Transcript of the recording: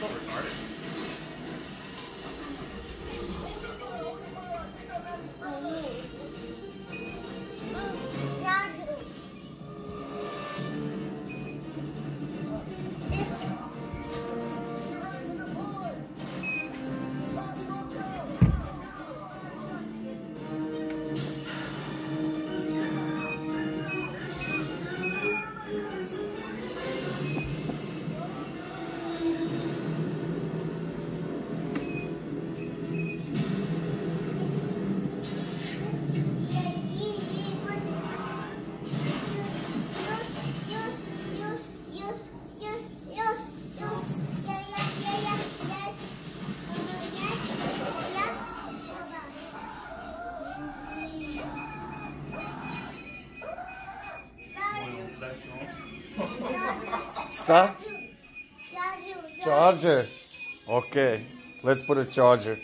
so retarded. Šta? Charger. Okay. Let's put a charger.